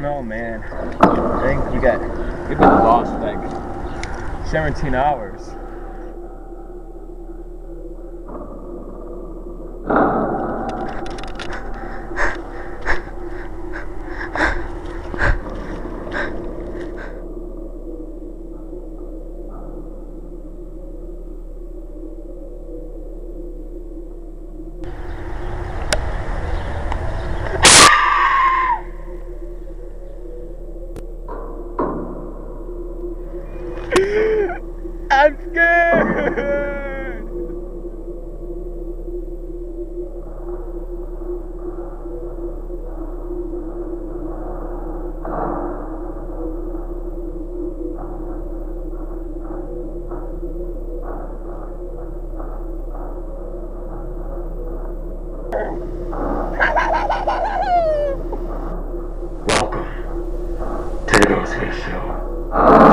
don't know, man. I think we got we've been lost like 17 hours. I'm scared. Welcome to the Ghostface Show.